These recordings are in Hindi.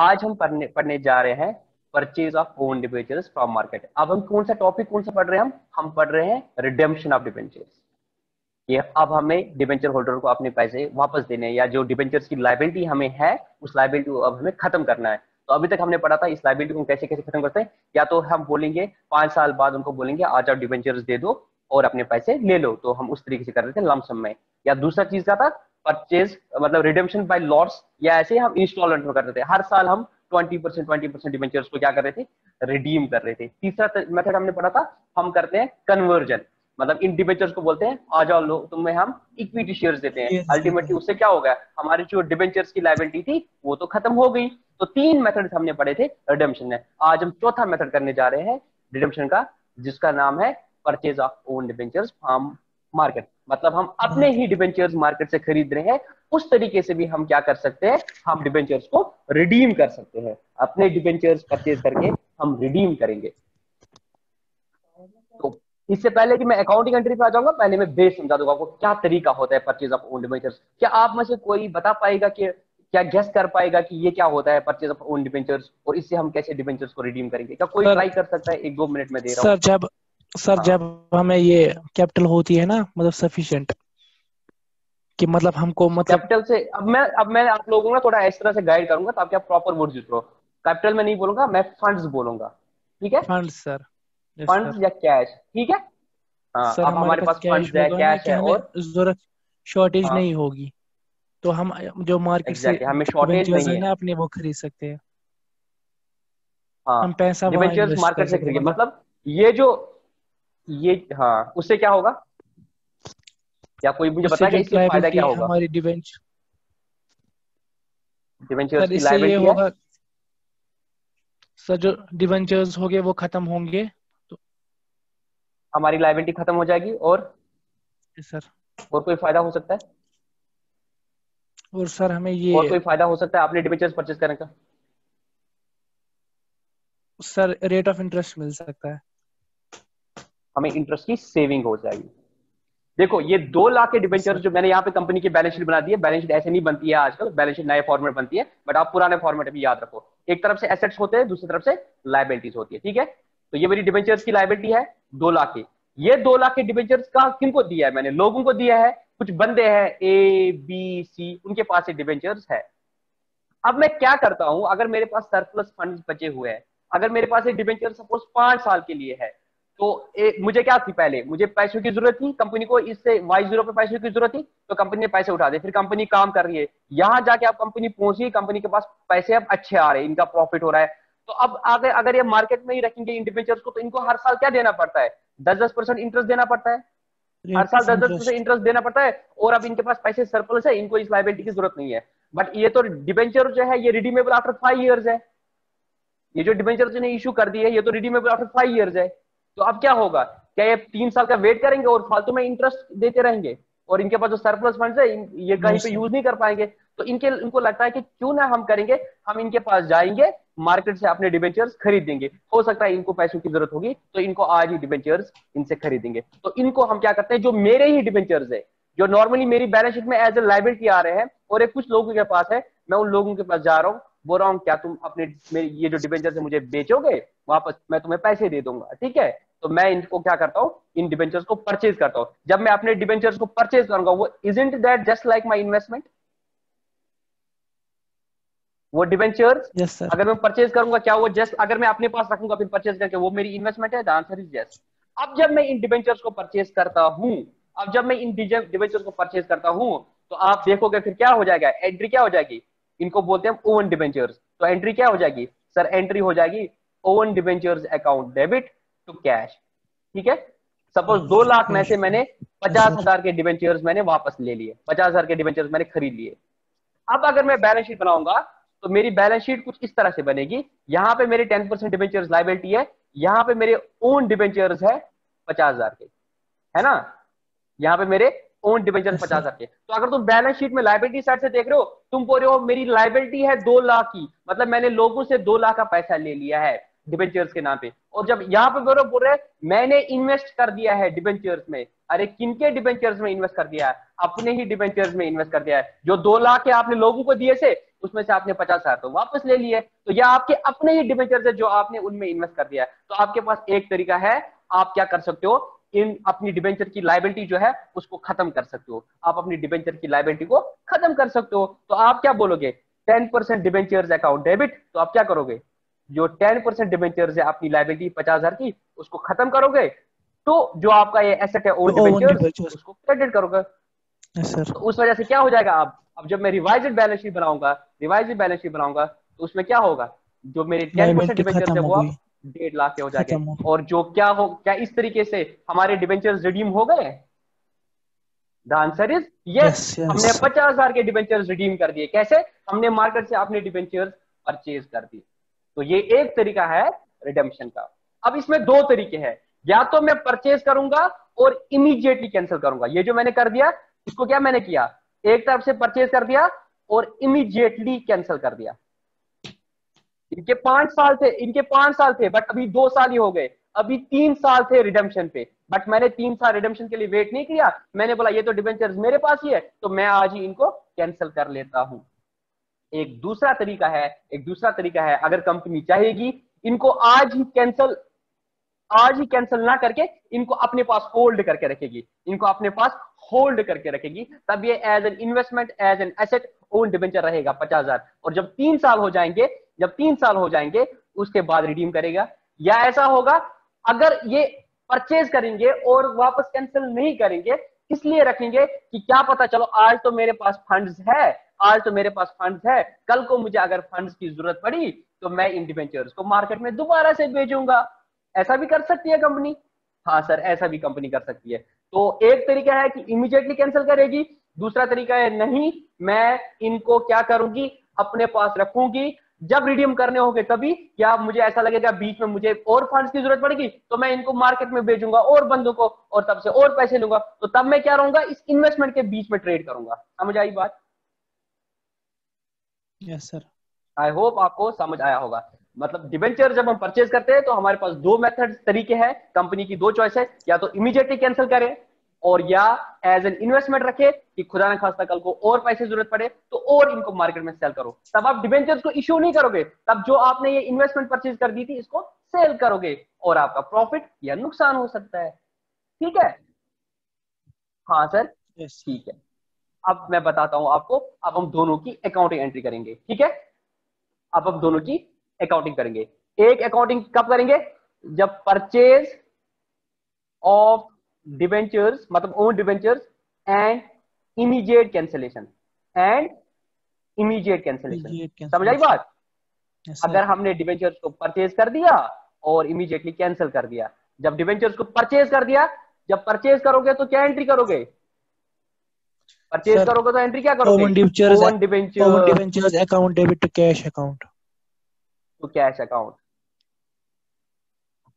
आज हम पढ़ने पढ़ने जा रहे हैं purchase of own debentures from market अब हम कौन सा टॉपिक कौन सा पढ़ रहे हैं हम? हम पढ़ रहे हैं रिडेम्पशन ऑफ़ डिबेंचर्स ये अब हमें डिबेंचर होल्डर को अपने पैसे वापस देने या जो डिबेंचर्स की लाइबिलिटी हमें है, उस लाइबिलिटी को अब हमें खत्म करना है। तो अभी तक हमने पढ़ा था, इस लाइबिलिटी को कैसे कैसे खत्म करते हैं? या तो हम बोलेंगे, पाँच साल बाद उनको बोलेंगे, आज आप डिबेंचर्स दे दो और अपने पैसे ले लो। तो हम उस तरीके से कर रहे थे लमसम में। या दूसरा चीज़ क्या था? परचेज मतलब रिडेम्पशन बाय लॉट्स या ऐसे हम इंस्टॉलमेंट में करते थे। हर साल हम twenty percent twenty percent debentures को क्या कर रहे थे? रिडीम कर रहे थे। तीसरा मेथड हमने पढ़ा था हम करते हैं कन्वर्जन मतलब इन डिवेंचर्स को बोलते हैं आ जाओ लो तुम्हें हम इक्विटी शेयर्स देते हैं। Ultimately yes. उससे क्या होगा हमारी जो डिवेंचर्स की लाइबिलिटी थी वो तो खत्म हो गई। तो तीन मेथड हमने पढ़े थे रिडेम्पशन में। आज हम चौथा मेथड करने जा रहे हैं रिडेम्पशन का जिसका नाम है purchase of own debentures from market मतलब हम अपने ही डिबेंचर्स मार्केट से खरीद रहे हैं उस तरीके से भी हम क्या कर सकते हैं हम डिबेंचर्स को रिडीम कर सकते हैं। अपने डिबेंचर्स परचेज करके हम रिडीम करेंगे। तो इससे पहले कि मैं अकाउंटिंग एंट्री पे आ जाऊँगा पहले मैं बेस समझा दूँगा आपको क्या तरीका होता है परचेज ऑफ़ ओन डिबेंचर्स क्या आप में से कोई बता पाएगा कि क्या गेस कर पाएगा कि ये क्या होता है परचेज ऑफ़ ओन डिबेंचर्स और इससे हम कैसे डिबेंचर्स को रिडीम करेंगे? क्या कोई ट्राई कर सकता है? एक दो मिनट में दे रहा हूँ। सर जब सर हाँ. जब हमें ये कैपिटल होती है ना मतलब सफिशिएंट कि मतलब हमको मतलब कैपिटल से अब मैं अब मैं आप लोगों को थोड़ा इस तरह से गाइड करूँगा ताकि आप प्रॉपर वर्ड यूज़ करो। कैपिटल में नहीं बोलूँगा मैं फंड्स बोलूँगा। ठीक है? फंड्स सर फंड्स या कैश ठीक है? हाँ अब हमारे पास फंड्स है कैश है और? ज़रूरत शॉर्टेज हाँ। नहीं होगी। तो हम जो मार्केट से हमें शॉर्टेज नहीं है ना अपने वो खरीद सकते हैं। हाँ हम पैसा मार्केट से खरीदेंगे। मतलब ये जो ये हाँ उससे क्या होगा? क्या कोई मुझे बता इससे फ़ायदा क्या होगा? हमारी डिवेंचर डिवेंचर्स की लायबिलिटी होगा सर जो डिवेंचर्स हो गए वो खत्म होंगे। तो हमारी लायबिलिटी खत्म हो जाएगी और सर और कोई फ़ायदा हो सकता है? और सर हमें ये और कोई फ़ायदा हो सकता है आपने डिवेंचर्स परचेज करने का? सर रेट ऑफ़ इंटरेस्ट मिल सकता है। हमें इंटरेस्ट की सेविंग हो जाएगी। देखो, ये दो लाख के डिबेंचर जो मैंने यहाँ पे कंपनी की बैलेंस शीट बना दी है बैलेंस शीट ऐसे नहीं बनती है आजकल बैलेंस शीट नए फॉर्मेट बनती है बट आप पुराने फॉर्मेट भी याद रखो। एक तरफ़ से एसेट्स होते हैं, दूसरी तरफ़ से लाइबिलिटीज होती है, ठीक है? तो ये मेरी डिबेंचर्स की लाइबिलिटी है, दो लाख की। ये दो लाख के डिबेंचर्स का किनको दिया है मैंने? लोगों को दिया है, कुछ बंदे हैं ए बी सी उनके पास ये डिबेंचर्स है। अब मैं क्या करता हूँ? अगर मेरे पास सरप्लस फंड बचे हुए हैं, अगर मेरे पास एक डिबेंचर सपोज़ पाँच साल के लिए है तो ए, मुझे क्या थी पहले? मुझे पैसों की ज़रूरत थी कंपनी को इससे वाई ज़ीरो पे पैसों की ज़रूरत थी तो कंपनी ने पैसे उठा दिए। फिर कंपनी काम कर रही है। यहाँ जाके आप कंपनी पहुँची कंपनी के पास पैसे अब अच्छे आ रहे हैं इनका प्रॉफिट हो रहा है। तो अब अगर अगर ये मार्केट में ही रखेंगे इंडिविजुअल्स को तो इनको हर साल क्या देना पड़ता है? दस दस परसेंट इंटरेस्ट देना पड़ता है। हर साल दस दस परसेंट इंटरेस्ट देना पड़ता है और अब इनके पास पैसे सरप्लस है इनको इस लाइबिलिटी की ज़रूरत नहीं है। बट ये तो डिबेंचर जो है ये रिडीमेबल आफ्टर फाइव ईयर्स है। ये जो डिबेंचर ने इशू कर दी है ये तो रिडीमेबल आफ्टर फाइव ईयर्स है। तो अब क्या होगा? क्या ये तीन साल का वेट करेंगे और फालतू में इंटरेस्ट देते रहेंगे? और इनके पास जो सरप्लस फंड है ये कहीं पे यूज़ नहीं कर पाएँगे। तो इनके इनको लगता है कि क्यों ना हम करेंगे? हम इनके पास जाएँगे मार्केट से अपने डिबेंचर्स खरीदेंगे। हो सकता है इनको पैसों की ज़रूरत होगी तो इनको आज ही डिबेंचर्स इनसे खरीदेंगे। तो इनको हम क्या करते हैं? जो मेरे ही डिबेंचर्स है जो नॉर्मली मेरी बैलेंस शीट में एज ए लाइबिलिटी आ रहे हैं और एक कुछ लोगों के पास है मैं उन लोगों के पास जा रहा हूँ बोल रहा हूँ क्या तुम अपने मेरी ये जो डिबेंचर है मुझे बेचोगे? वापस मैं तुम्हें पैसे दे दूँगा। ठीक है? तो मैं इनको क्या करता हूँ? इन डिबेंचर्स को परचेज करता हूँ। जब मैं अपने डिबेंचर्स को परचेज करूँगा वो is in that just like my investment वो डिबेंचर्स yes, अगर मैं परचेज करूँगा क्या वो जस्ट अगर मैं अपने पास रखूँगा फिर परचेज करके वो मेरी इन्वेस्टमेंट है? आंसर इज़ यस अब जब मैं इन डिबेंचर्स को परचेज करता हूँ अब जब मैं इन डिबेंचर्स को परचेज करता हूँ तो आप देखोगे फिर क्या हो जाएगा? एंट्री क्या हो जाएगी? इनको बोलते हैं ओवन डिबेंचर्स तो एंट्री क्या हो जाएगी? सर एंट्री हो जाएगी own debentures account debit to cash ठीक है? सपोज़ दो लाख में से मैंने पचास हज़ार के डिवेंचर्स मैंने वापस ले लिए। पचास हज़ार के डिवेंचर्स मैंने खरीद लिए। अब अगर मैं बैलेंस शीट बनाऊँगा तो मेरी बैलेंस शीट कुछ इस तरह से बनेगी। यहाँ पे मेरे टेन परसेंट डिवेंचर्स लाइबिलिटी है यहाँ पे मेरे ओन डिवेंचर्स है पचास हज़ार के। है ना? यहाँ पे मेरे ओन डिवेंचर पचास हज़ार के। तो अगर तुम बैलेंस शीट में लाइबिलिटी साइड से देख रहे हो तुम बोल रहे हो मेरी लाइबिलिटी है दो लाख की। मतलब मैंने लोगों से दो लाख का पैसा ले लिया है डिबेंचर्स के नाम पे। और जब यहाँ पे बोलो बोल रहे मैंने इन्वेस्ट कर दिया है डिबेंचर्स में। अरे, किनके डिबेंचर्स में इन्वेस्ट कर दिया है? अपने ही डिबेंचर्स में इन्वेस्ट कर दिया है। जो दो लाख के आपने लोगों को दिए थे, उसमें से आपने पचास हज़ार तो वापस ले लिए। तो यह आपके अपने ही डिबेंचर्स है जो आपने उनमें इन्वेस्ट कर दिया है। तो आपके पास एक तरीका है, आप क्या कर सकते हो? इन अपनी डिबेंचर की लाइबिलिटी जो है, उसको खत्म कर सकते हो। आप अपनी डिबेंचर की लाइबिलिटी को खत्म कर सकते हो। तो आप क्या बोलोगे? Ten percent debentures account debit तो आप क्या करोगे? जो टेन परसेंट डिबेंचर्स है अपनी लाइबिलिटी पचास हज़ार की उसको खत्म करोगे तो जो आपका ये एसेट है ओन डिबेंचर्स उसको क्रेडिट करोगे। सर तो उस वजह से क्या हो जाएगा अब? अब जब मैं रिवाइज बैलेंस शीट बनाऊँगा रिवाइज बैलेंस शीट बनाऊँगा तो उसमें क्या होगा? जो मेरे टेन परसेंट डिबेंचर्स है वो डेढ़ लाख के हो जाएँगे। और जो क्या हो क्या इस तरीके से हमारे डिबेंचर्स रिडीम हो गए? द आंसर इज़ यस हमने पचास हज़ार के डिबेंचर्स रिडीम कर दिए। कैसे? हमने मार्केट से अपने डिबेंचर्स परचेज कर दिए। तो ये एक तरीका है रिडेम्पशन का। अब इसमें दो तरीके हैं। या तो मैं परचेज करूँगा और इमीडिएटली कैंसिल करूँगा। ये जो मैंने कर दिया, इसको क्या मैंने किया? एक तरफ़ से परचेज कर दिया और इमीडिएटली कैंसिल कर दिया। इनके पाँच साल थे, इनके पाँच साल थे बट अभी दो साल ही हो गए। अभी तीन साल थे रिडेम्पशन पे। बट मैंने तीन साल रिडेम्पशन के लिए वेट नहीं किया। मैंने बोला, ये तो डिवेंचर मेरे पास ही है तो मैं आज ही इनको कैंसिल कर लेता हूँ। एक दूसरा तरीका है, एक दूसरा तरीका है, अगर कंपनी चाहेगी, इनको आज ही कैंसिल आज ही कैंसिल ना करके इनको अपने पास होल्ड करके रखेगी। इनको अपने पास होल्ड करके रखेगी। तब ये as an investment as an asset own debenture रहेगा पचास हज़ार। और जब तीन साल हो जाएँगे, जब तीन साल हो जाएँगे, उसके बाद रिडीम करेगा। या ऐसा होगा, अगर ये परचेज करेंगे और वापस कैंसिल नहीं करेंगे, इसलिए रखेंगे कि क्या पता, चलो आज तो मेरे पास फंड्स है आज तो मेरे पास फंड्स है, कल को मुझे अगर फंड्स की ज़रूरत पड़ी तो मैं इन को मार्केट में दोबारा से बेचूँगा ऐसा भी कर सकती है कंपनी हाँ सर, ऐसा भी कंपनी कर सकती है। तो एक तरीका है कि इमीडिएटली कैंसिल करेगी। दूसरा तरीका है, नहीं, मैं इनको क्या करूँगी? अपने पास रखूँगी। जब रिडीम करने होंगे तभी क्या मुझे ऐसा लगेगा बीच में मुझे और फंड्स की ज़रूरत पड़ेगी तो मैं इनको मार्केट में भेजूँगा और बंदों को और तब से और पैसे लूँगा। तो तब मैं क्या रहूँगा? इस इन्वेस्टमेंट के बीच में ट्रेड करूँगा। समझ आई बात? यस सर आई होप आपको समझ आया होगा। मतलब डिवेंचर जब हम परचेज करते हैं तो हमारे पास दो मेथड तरीके हैं। कंपनी की दो चॉइस है। या तो इमीडिएटली कैंसिल करें और या एज एन इन्वेस्टमेंट रखे कि खुदा न खास्ता कल को और पैसे ज़रूरत पड़े तो और इनको मार्केट में सेल करो। तब आप डिवेंचर्स को इश्यू नहीं करोगे। तब जो आपने ये इन्वेस्टमेंट परचेज कर दी थी इसको सेल करोगे और आपका प्रॉफिट या नुकसान हो सकता है। ठीक है? हाँ सर ठीक yes. है। अब मैं बताता हूँ आपको अब हम दोनों की अकाउंटिंग एंट्री करेंगे ठीक है? अब हम दोनों की अकाउंटिंग करेंगे। एक अकाउंटिंग कब करेंगे? जब परचेज ऑफ़ डिवेंचर्स मतलब own debentures and immediate cancellation and immediate cancellation समझ आई बात? Yes, अगर हमने डिवेंचर्स को परचेज कर दिया और इमीडिएटली कैंसिल कर दिया जब डिवेंचर्स को परचेज कर दिया जब परचेज करोगे तो क्या एंट्री करोगे? परचेज करोगे तो एंट्री क्या करोगे? Own debentures account debit to cash account to cash account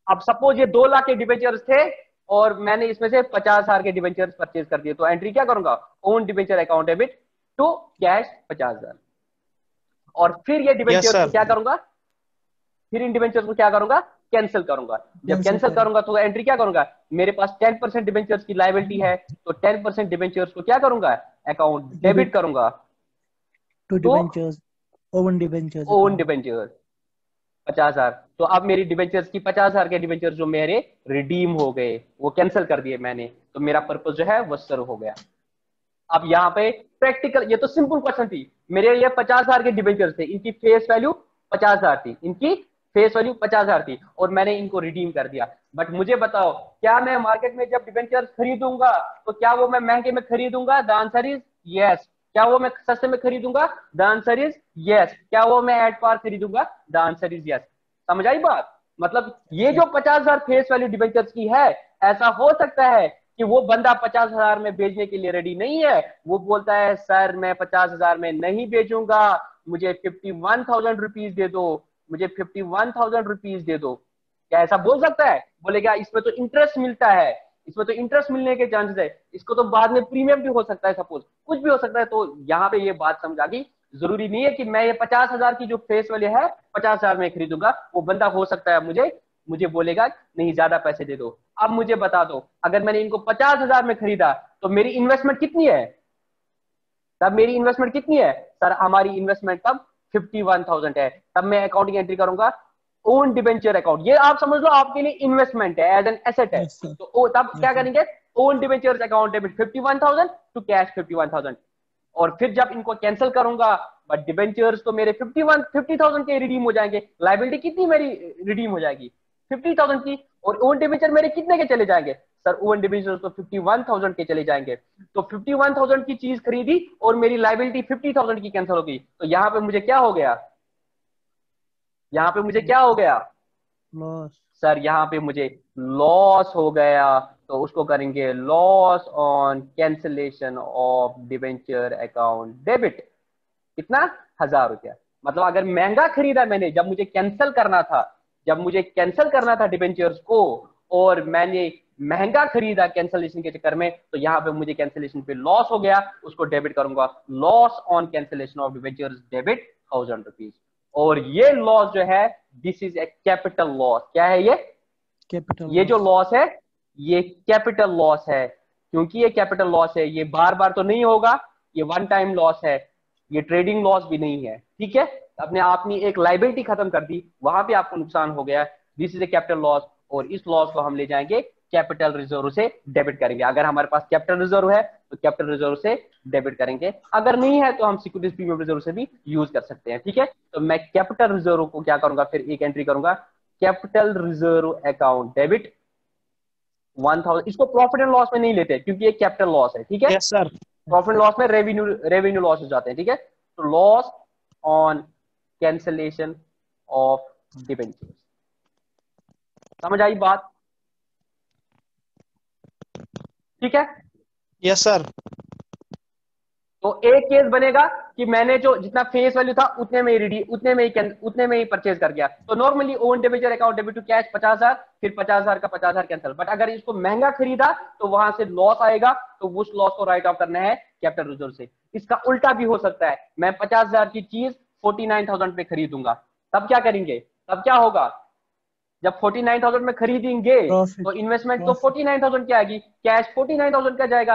अब सपोज़ ये दो लाख के डिवेंचर्स थे और मैंने इसमें से पचास हज़ार के डिवेंचर परचेज कर दिए तो एंट्री क्या करूँगा? Own debenture account debit to cash पचास हज़ार। और फिर ये डिवेंचर yes, क्या करूँगा? फिर इन डिवेंचर को क्या करूँगा? कैंसिल करूँगा। जब कैंसिल करूँगा। तो एंट्री क्या करूँगा? मेरे पास टेन परसेंट डिवेंचर्स की लाइबिलिटी है तो टेन परसेंट डिवेंचर्स को क्या करूँगा? अकाउंट डेबिट करूँगा। To debentures own debentures own debentures पचास हज़ार। तो अब मेरी डिवेंचर्स की पचास हज़ार के डिवेंचर्स जो मेरे रिडीम हो गए वो कैंसिल कर दिए मैंने। तो मेरा पर्पज जो है वो सर्व हो गया। अब यहाँ पे प्रैक्टिकल ये तो सिंपल क्वेश्चन थी। मेरे ये पचास हज़ार के डिवेंचर्स थे। इनकी फेस वैल्यू पचास हज़ार थी। इनकी फेस वैल्यू पचास हज़ार थी और मैंने इनको रिडीम कर दिया। बट मुझे बताओ, क्या मैं मार्केट में जब डिवेंचर्स खरीदूँगा तो क्या वो मैं महँगे में खरीदूँगा? द आंसर इज़ यस क्या वो मैं सस्ते में खरीदूँगा? द आंसर इज़ यस क्या वो मैं एट पार खरीदूँगा? द आंसर इज़ यस समझ आई बात? मतलब ये जो पचास हज़ार फेस वैल्यू डिवेंचर्स की है, ऐसा हो सकता है कि वो बंदा पचास हज़ार में बेचने के लिए रेडी नहीं है। वो बोलता है, सर, मैं पचास हज़ार में नहीं बेचूँगा। मुझे फिफ्टी वन थाउज़ेंड रुपीज़ दे दो। मुझे फिफ्टी वन थाउज़ेंड रुपीज़ दे दो। क्या ऐसा बोल सकता है? बोलेगा, इसमें तो इंटरेस्ट मिलता है। इसमें तो इंटरेस्ट मिलने के चांसेस है। इसको तो बाद में प्रीमियम भी हो सकता है सपोज़ कुछ भी हो सकता है तो यहाँ पे ये बात समझ आ ज़रूरी नहीं है कि मैं ये पचास हज़ार की जो फेस वाले है, पचास हज़ार में खरीदूँगा। वो बंदा हो सकता है मुझे। मुझे बोलेगा, नहीं, ज़्यादा पैसे दे दो। अब मुझे बता दो, अगर मैंने इनको पचास हज़ार में खरीदा तो मेरी इन्वेस्टमेंट कितनी है? तब मेरी इन्वेस्टमेंट कितनी है? सर, हमारी इन्वेस्टमेंट तब फिफ्टी वन थाउज़ेंड है। तब मैं अकाउंटिंग एंट्री करूँगा। ओन डिबेंचर अकाउंट ये आप समझ लो आपके लिए इन्वेस्टमेंट है एज एन एसेट है। Yes, तो ओ, तब क्या करेंगे? Own debenture account debit fifty one thousand to cash fifty one thousand और फिर जब इनको कैंसिल करूँगा बट डिबेंचर्स तो मेरे फिफ्टी वन फिफ्टी थाउज़ेंड के रिडीम हो जाएँगे। लाइबिलिटी कितनी मेरी रिडीम हो जाएगी? फिफ्टी थाउज़ेंड की और ओन डिबेंचर मेरे कितने के चले जाएँगे? सर ओन डिबेंचर तो फिफ्टी वन थाउज़ेंड के चले जाएँगे। तो फिफ्टी वन थाउज़ेंड की चीज़ खरीदी और मेरी लाइबिलिटी फिफ्टी थाउज़ेंड की कैंसिल हो गई। तो यहाँ पे मुझे क्या हो गया? यहाँ पे मुझे क्या हो गया? लॉस सर यहाँ पे मुझे लॉस हो गया। तो उसको करेंगे loss on cancellation of debenture account debit कितना? हज़ार रुपया। मतलब अगर महँगा खरीदा मैंने जब मुझे कैंसिल करना था जब मुझे कैंसिल करना था डिवेंचर्स को और मैंने महँगा खरीदा कैंसिलेशन के चक्कर में तो यहाँ पे मुझे कैंसिलेशन पे लॉस हो गया। उसको डेबिट करूँगा। Loss on cancellation of debentures debit thousand rupees और ये लॉस जो है this is a capital loss क्या है ये? कैपिटल ये जो लॉस है ये कैपिटल लॉस है। क्योंकि ये कैपिटल लॉस है ये बार बार तो नहीं होगा ये वन टाइम लॉस है। ये ट्रेडिंग लॉस भी नहीं है। ठीक है? अपने आपने एक लाइबिलिटी खत्म कर दी वहाँ पे आपको नुकसान हो गया this is a capital loss और इस लॉस को हम ले जाएँगे कैपिटल रिज़र्व से डेबिट करेंगे। अगर हमारे पास कैपिटल रिज़र्व है तो कैपिटल रिज़र्व से डेबिट करेंगे। अगर नहीं है तो हम सिक्योरिटीज प्रीमियम रिज़र्व से भी यूज़ कर सकते हैं ठीक है? तो मैं कैपिटल रिज़र्व को क्या करूँगा फिर एक एंट्री करूँगा। Capital reserve account debit one thousand इसको प्रॉफिट एंड लॉस में नहीं लेते क्योंकि ये कैपिटल लॉस है ठीक है? सर प्रॉफिट लॉस में रेवेन्यू रेवेन्यू लॉस हो जाते हैं ठीक है? तो loss on cancellation of debentures समझ आई बात? ठीक है? यस yes, सर तो एक केस बनेगा कि मैंने जो जितना फेस वैल्यू था उतने में ही रिडी उतने में ही उतने में ही परचेज कर गया। तो normally own debenture account debit to cash पचास हज़ार फिर पचास हज़ार का पचास हज़ार कैंसिल बट अगर इसको महँगा खरीदा तो वहाँ से लॉस आएगा तो उस लॉस को राइट ऑफ़ करना है कैपिटल रिज़र्व से। इसका उल्टा भी हो सकता है। मैं पचास हज़ार की चीज़ फोर्टी नाइन थाउज़ेंड पे खरीदूँगा। तब क्या करेंगे? तब क्या होगा? जब फोर्टी नाइन थाउज़ेंड में खरीदेंगे तो इन्वेस्टमेंट तो. फोर्टी नाइन थाउज़ेंड की आएगी। कैश फोर्टी नाइन थाउज़ेंड का जाएगा।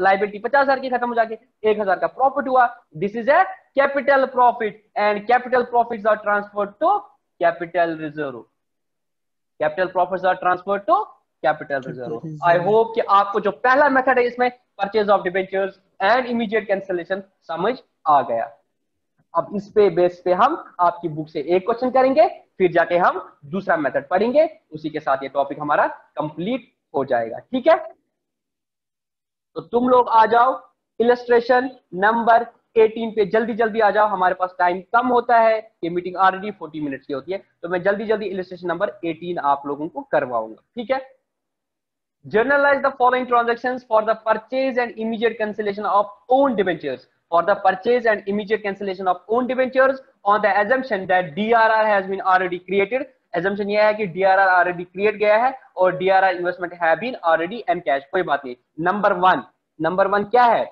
लाइबिलिटी पचास हज़ार की खत्म हो जाएगी। एक हज़ार का प्रॉफिट हुआ। This is a capital profit and capital profit are transfer to capital reserve capital profit are transfer to capital reserve I hope कि आपको जो पहला मेथड है इसमें purchase of debentures and immediate cancellation समझ आ गया। अब इस पे बेस पे हम आपकी बुक से एक क्वेश्चन करेंगे, फिर जाके हम दूसरा मेथड पढ़ेंगे, उसी के साथ ये टॉपिक हमारा कंप्लीट हो जाएगा, ठीक है? तो तुम लोग आ जाओ इलस्ट्रेशन नंबर 18 पे जल्दी जल्दी आ जाओ, हमारे पास टाइम कम होता है, ये मीटिंग ऑलरेडी 40 मिनट्स की होती है तो मैं जल्दी जल्दी इलस्ट्रेशन नंबर 18 आप लोगों को करवाऊँगा, ठीक है? Journalize the following transactions for the purchase and immediate cancellation of own debentures. For the purchase and immediate cancellation of own debentures on the assumption that DRR has been already created assumption ये है कि DRR already create गया है और DRR investment have been already M cash कोई बात नहीं नंबर वन नंबर वन क्या है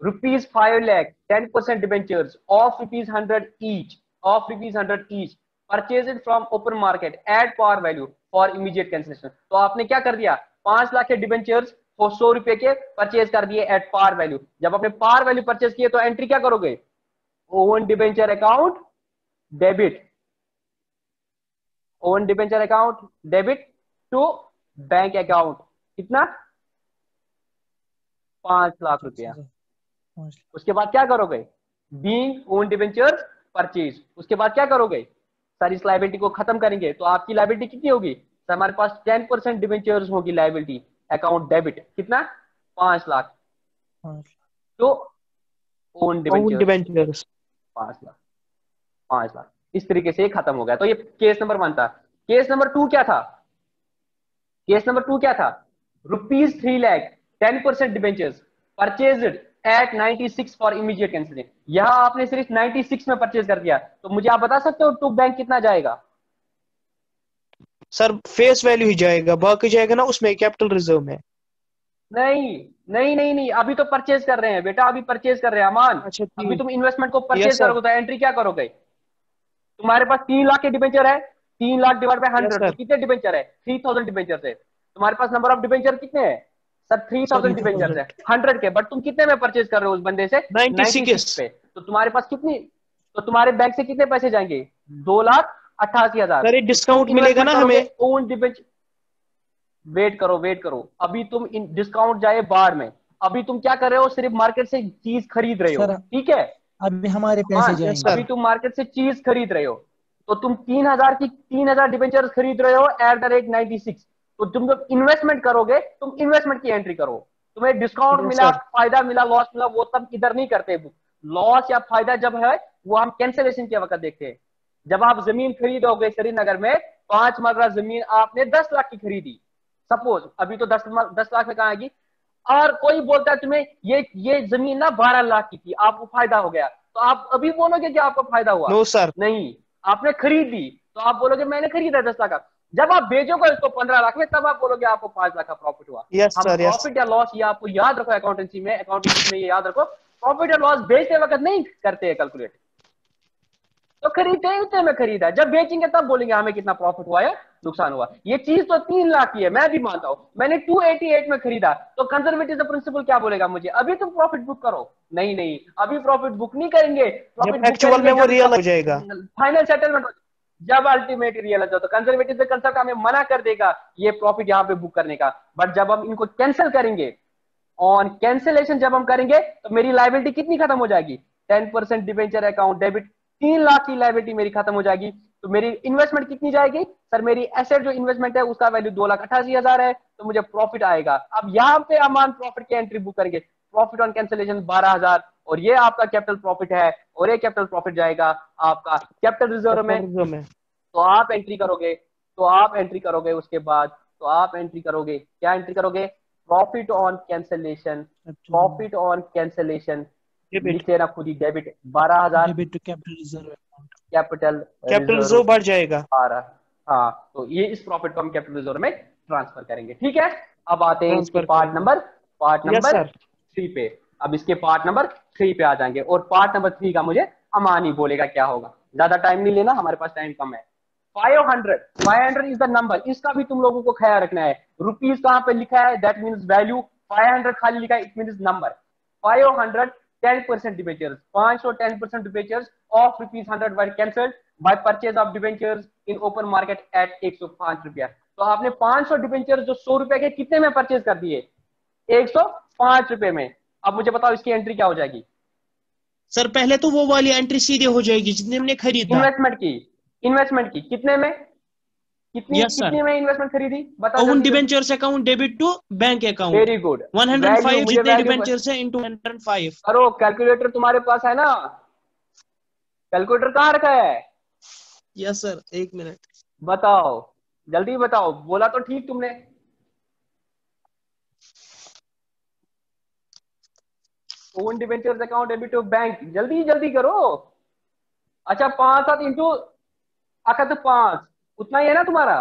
rupees 5 lakh 10 percent debentures of rupees 100 each of rupees 100 each purchased from open market at par value for immediate cancellation तो आपने क्या कर दिया पाँच लाख के को सौ रुपए के परचेज कर दिए एट पार वैल्यू जब आपने पार वैल्यू परचेज किए तो एंट्री क्या करोगे? Own debenture account debit own debenture account debit to bank account कितना? पाँच लाख रुपया। उसके बाद क्या करोगे? बीइंग ओन डिबेंचर परचेज उसके बाद क्या करोगे? सर इस लाइबिलिटी को खत्म करेंगे। तो आपकी लाइबिलिटी कितनी होगी? सर हमारे पास टेन परसेंट डिबेंचर्स होगी लाइबिलिटी अकाउंट डेबिट कितना? पाँच लाख। तो ओन डिबेंचर पाँच लाख। पाँच लाख। इस तरीके से खत्म हो गया। तो ये केस नंबर वन था। केस नंबर टू क्या था? केस नंबर टू क्या था? Rupees three lakh ten percent debentures purchase at 96 for immediate cancelling यहाँ आपने सिर्फ़ 96 में परचेज कर दिया। तो मुझे आप बता सकते हो टू बैंक कितना जाएगा? सर फेस वैल्यू ही जाएगा बाकी जाएगा ना उसमें कैपिटल रिज़र्व में। नहीं नहीं नहीं नहीं अभी तो परचेज कर रहे हैं बेटा अभी परचेज कर रहे हैं अमान। अच्छा अभी तुम इन्वेस्टमेंट को परचेज करोगे तो एंट्री क्या करोगे? तुम्हारे पास तीन लाख के डिबेंचर है तीन लाख डिवाइड बाय हंड्रेड तो कितने डिबेंचर है? थ्री थाउज़ेंड डिबेंचर है तुम्हारे पास नंबर ऑफ़ डिबेंचर कितने हैं? सर थ्री थाउज़ेंड डिबेंचर है। हंड्रेड के बट तुम कितने में परचेज कर रहे हो उस बंदे से? 96 पे। तो तुम्हारे पास कितनी तो तुम्हारे बैंक से कितने पैसे जाएँगे? दो लाख? अट्ठासी हज़ार। सर डिस्काउंट मिलेगा ना हमें। ओन डिबेंचर वेट करो वेट करो। अभी तुम इन डिस्काउंट जाए बाढ़ में। अभी तुम क्या कर रहे हो? सिर्फ़ मार्केट से चीज़ खरीद रहे हो। ठीक है? अभी हमारे पैसे हाँ, जाएँगे। अभी तुम मार्केट से चीज़ खरीद रहे हो। तो तुम तीन हज़ार की तीन हज़ार डिबेंचर खरीद रहे हो at the rate ninety six तो तुम जब इन्वेस्टमेंट करोगे तुम इन्वेस्टमेंट की एंट्री करो। तुम्हें डिस्काउंट मिला फ़ायदा मिला लॉस मिला वो सब इधर नहीं करते। लॉस या फ़ायदा जब है वो हम कैंसिलेशन के वक्त देखते हैं। जब आप ज़मीन खरीदोगे श्रीनगर में पाँच मरला ज़मीन आपने दस लाख की खरीदी। सपोज़ अभी तो दस दस लाख में कहा आएगी? और कोई बोलता है तुम्हें ये ये ज़मीन ना बारह लाख की थी आपको फ़ायदा हो गया। तो आप अभी बोलोगे कि आपको फ़ायदा हुआ? नो सर नहीं। आपने खरीद तो आप बोलोगे मैंने खरीदा दस लाख का। जब आप बेचोगे इसको पंद्रह लाख में तब आप बोलोगे आपको पाँच लाख का प्रॉफिट हुआ। Yes, हम प्रॉफिट या लॉस ये आपको याद रखो अकाउंटेंसी में अकाउंटेंसी में ये याद रखो। प्रॉफिट या लॉस बेचते वक्त नहीं करते हैं कैलकुलेट तो खरीदते ही उतने में खरीदा। जब बेचेंगे तब बोलेंगे हमें कितना प्रॉफिट हुआ है नुकसान हुआ। ये चीज़ तो तीन लाख की है मैं भी मानता हूँ। मैंने 288 में खरीदा। तो कंजर्वेटिव प्रिंसिपल क्या बोलेगा मुझे? अभी तुम प्रॉफिट बुक करो। नहीं नहीं अभी प्रॉफिट बुक नहीं करेंगे। प्रॉफिट में वो रियल हो जाएगा। फाइनल सेटलमेंट जब अल्टीमेट रियल तो कंजर्वेटिव कंसेप्ट हमें मना कर देगा ये प्रॉफिट यहाँ पे बुक करने का। बट जब हम इनको कैंसिल करेंगे ऑन कैंसिलेशन जब हम करेंगे तो मेरी लाइबिलिटी कितनी खत्म हो जाएगी? Ten percent debenture account debit तीन लाख की लाइबिलिटी मेरी खत्म हो जाएगी। तो मेरी इन्वेस्टमेंट कितनी जाएगी? सर मेरी एसेट जो इन्वेस्टमेंट है उसका वैल्यू दो लाख अठासी हज़ार है तो मुझे प्रॉफिट आएगा। अब यहाँ पे अमान प्रॉफिट की एंट्री बुक करेंगे। प्रॉफिट ऑन कैंसिलेशन बारह हज़ार और ये आपका कैपिटल प्रॉफिट है और ये कैपिटल प्रॉफिट जाएगा आपका। कैपिटल रिज़र्व में तो आप एंट्री करोगे तो आप एंट्री करोगे उसके बाद तो आप एंट्री करोगे। क्या एंट्री करोगे? Profit on cancellation profit on cancellation नीचे ना खुद ही डेबिट बारह हज़ार debit to capital reserve capital capital reserve बढ़ जाएगा। आ रहा हाँ तो ये इस प्रॉफिट को हम कैपिटल रिज़र्व में ट्रांसफ़र करेंगे ठीक है? अब आते हैं इसके part number part number three पे। अब इसके पार्ट नंबर थ्री पे आ जाएँगे और पार्ट नंबर थ्री का मुझे अमानी बोलेगा क्या होगा। ज़्यादा टाइम नहीं लेना हमारे पास टाइम कम है। Five hundred five hundred is the number इसका भी तुम लोगों को ख्याल रखना है। रुपीज़ कहाँ पे लिखा है? That mean value five hundred खाली लिखा है it mean number five hundred ten percent debentures पाँच सौ ten percent debentures of rupees hundred were cancelled by purchase of debentures in open market at एक सौ पाँच रुपया। तो आपने पाँच सौ डिबेंचर जो सौ रुपए के कितने में परचेज कर दिए? एक सौ पाँच रुपए में। अब मुझे बताओ इसकी एंट्री क्या हो जाएगी? सर पहले तो वो वाली एंट्री सीधे हो जाएगी जितने हमने खरीदा। इन्वेस्टमेंट की। इन्वेस्टमेंट की। कितने में? कितनी yes, कितनी में इन्वेस्टमेंट खरीदी? बताओ own debentures account debit to bank account very good 105 जितने डिबेंचर्स है इनटू 105 करो कैलकुलेटर तुम्हारे पास है ना? कैलकुलेटर कहाँ रखा है? यस सर एक मिनट बताओ। जल्दी बताओ। बोला तो ठीक तुमने। Own debentures account debit to bank जल्दी जल्दी करो। अच्छा पाँच सात इंटू अखत पाँच। उतना ही है ना तुम्हारा?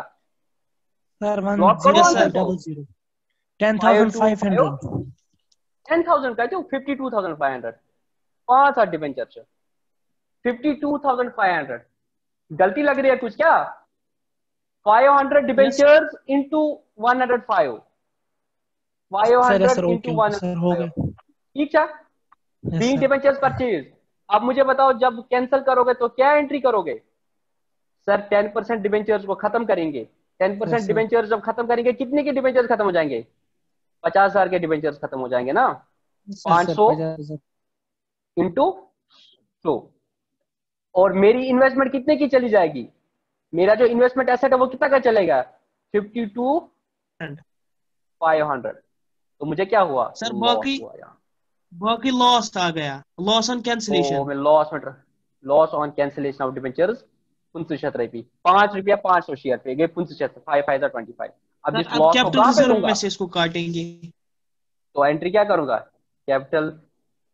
Sir one zero sir double zero. Ten thousand five hundred ten thousand का जो fifty two thousand five hundred पाँच आठ debenture fifty two thousand five hundred गलती लग रही है कुछ क्या? Five hundred into one hundred five five hundred into one ठीक है डिवेंचर्स परचेज अब मुझे बताओ जब कैंसिल करोगे तो क्या एंट्री करोगे? सर टेन परसेंट डिवेंचर्स को खत्म करेंगे। टेन परसेंट डिवेंचर्स जब खत्म करेंगे कितने के डिवेंचर्स खत्म हो जाएँगे? पचास हज़ार के डिवेंचर्स खत्म हो जाएँगे ना? पाँच सौ इंटू सो। और मेरी इन्वेस्टमेंट कितने की चली जाएगी? मेरा जो इन्वेस्टमेंट एसेट है वो कितना का चलेगा? फिफ्टी टू फाइव हंड्रेड तो मुझे क्या हुआ? सर बाकी बाकी लॉस आ गया। Loss on cancellation loss loss on cancellation of debentures पुंसुशत रही पाँच रुपया पाँच सौ शेयर पे गए फाइव फाइव ट्वेंटी फाइव अब जिस लॉस को कहाँ से इसको काटेंगे? तो एंट्री क्या करूँगा? Capital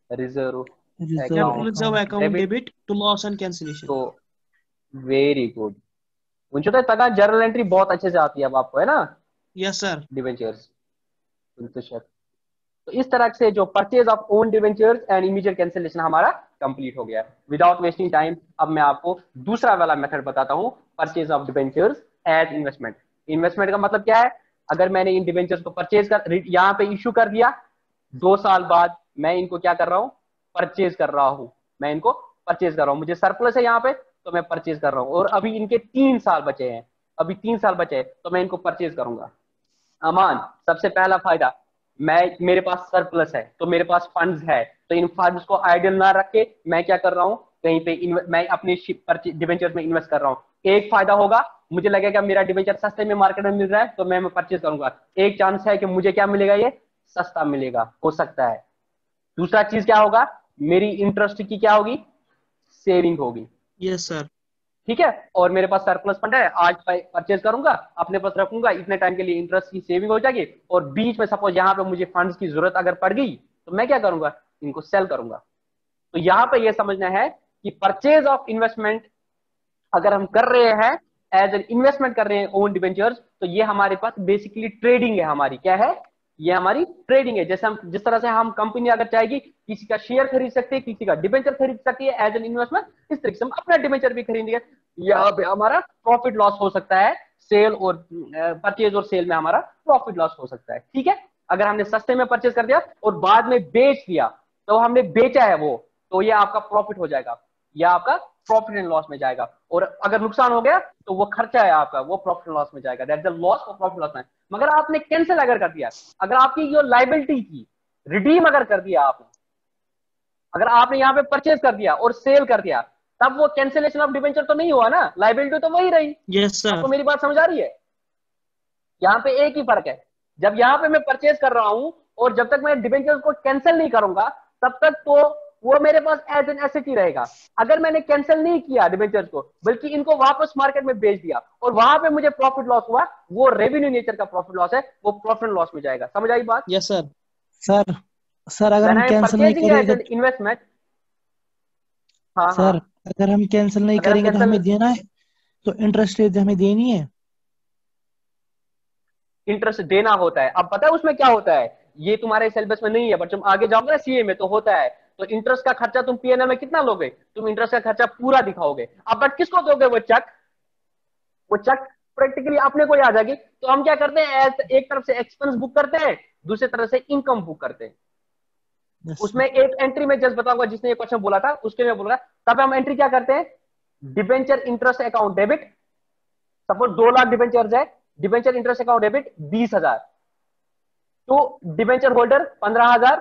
reserve reserve account debit to loss and cancellation तो वेरी गुड मुझे तो जर्नल एंट्री बहुत अच्छे से आती है अब आपको है ना? यस सर डिवेंचर्स तो इस तरह से जो purchase of own debentures and immediate cancellation हमारा कंप्लीट हो गया विदाउट वेस्टिंग टाइम अब मैं आपको दूसरा वाला मेथड बताता हूँ purchase of debentures as investment investment का मतलब क्या है? अगर मैंने इन डिवेंचर्स को परचेज कर, यहाँ पे इश्यू कर दिया, दो साल बाद मैं इनको क्या कर रहा हूँ? परचेज कर रहा हूँ। मैं इनको परचेज कर रहा हूँ। मुझे सरप्लस है यहाँ पे तो मैं परचेज कर रहा हूँ। और अभी इनके तीन साल बचे हैं। अभी तीन साल बचे हैं तो मैं इनको परचेज करूँगा। अमान, सबसे पहला फ़ायदा मैं, मेरे पास सरप्लस है तो मेरे पास फंड्स है तो इन फंड्स को आइडियल ना रख के मैं क्या कर रहा हूँ, कहीं पे मैं अपने डिवेंचर में इन्वेस्ट कर रहा हूँ। एक फ़ायदा होगा, मुझे लगेगा मेरा डिवेंचर सस्ते में मार्केट में मिल रहा है तो मैं परचेज करूँगा। एक चांस है कि मुझे क्या मिलेगा ये? सस्ता मिलेगा, हो सकता है। दूसरा चीज़ क्या होगा, मेरी इंटरेस्ट की क्या होगी? सेविंग होगी। यस सर ठीक है? और मेरे पास सरप्लस फंड है, आज परचेज करूँगा, अपने पास रखूँगा, इतने टाइम के लिए इंटरेस्ट की सेविंग हो जाएगी, और बीच में सपोज़ यहाँ पे मुझे फंड्स की ज़रूरत अगर पड़ गई तो मैं क्या करूँगा? इनको सेल करूँगा। तो यहाँ पे यह समझना है कि परचेज ऑफ़ इन्वेस्टमेंट अगर हम कर रहे हैं एज एन इन्वेस्टमेंट कर रहे हैं ओन डिवेंचर्स तो ये हमारे पास बेसिकली ट्रेडिंग है हमारी। क्या है? ये हमारी ट्रेडिंग है। जैसे हम, जिस तरह से हम कंपनी अगर चाहेगी, किसी का शेयर खरीद सकते हैं, किसी का डिवेंचर खरीद सकती है एज एन इन्वेस्टमेंट इस तरीके से हम अपना डिवेंचर भी खरीदेंगे। यहाँ पे हमारा प्रॉफिट लॉस हो सकता है सेल और परचेज और सेल में हमारा प्रॉफिट लॉस हो सकता है। ठीक है? अगर हमने सस्ते में परचेज कर दिया और बाद में बेच दिया तो हमने बेचा है वो तो ये आपका प्रॉफिट हो जाएगा। या आपका प्रॉफिट एंड लॉस में जाएगा। और अगर नुकसान हो गया तो वो खर्चा है आपका, वो प्रॉफिट लॉस में जाएगा। दैट द लॉस और प्रॉफिट लॉस में। मगर आपने कैंसिल अगर कर दिया अगर आपकी जो लाइबिलिटी थी रिडीम अगर कर दिया आपने अगर आपने यहाँ पे परचेज कर दिया और सेल कर दिया तब वो कैंसिलेशन ऑफ़ डिवेंचर तो नहीं हुआ ना? लाइबिलिटी तो वही रही। यस सर आपको मेरी बात समझ आ रही है? यहाँ पे एक ही फ़र्क है। जब यहाँ पे मैं परचेज कर रहा हूँ और जब तक मैं डिवेंचर को कैंसिल नहीं करूँगा तब तक तो वो मेरे पास एज एन एसेट ही रहेगा। अगर मैंने कैंसिल नहीं किया डिवेंचर्स को बल्कि इनको वापस मार्केट में बेच दिया और वहाँ पे मुझे प्रॉफिट लॉस हुआ वो रेवेन्यू नेचर का प्रॉफिट लॉस है वो प्रॉफिट लॉस में जाएगा। समझ आई बात? यस सर सर सर अगर हम कैंसिल नहीं करेंगे इन्वेस्टमेंट हाँ सर हाँ। अगर हम कैंसिल नहीं करेंगे तो हमें देना है तो इंटरेस्ट रेट हमें देनी है। इंटरेस्ट देना होता है। अब पता है उसमें क्या होता है? ये तुम्हारे सिलेबस में नहीं है बट तुम आगे जाओगे ना सीए में तो होता है। तो इंटरेस्ट का खर्चा तुम पीएनएल में कितना लोगे? तुम इंटरेस्ट का खर्चा पूरा दिखाओगे। अब बट किसको दोगे वो चक वो चक प्रैक्टिकली अपने को आ जाएगी तो हम क्या करते हैं? एक तरफ़ से एक्सपेंस बुक करते हैं दूसरी तरफ़ से इनकम बुक करते हैं। Yes. उसमें एक एंट्री में जस्ट बताऊँगा जिसने ये क्वेश्चन बोला था उसके में बोला तब हम एंट्री क्या करते हैं? Debenture interest account debit suppose दो लाख डिबेंचर है डिबेंचर इंटरेस्ट अकाउंट डेबिट बीस हज़ार। तो डिबेंचर होल्डर पंद्रह हज़ार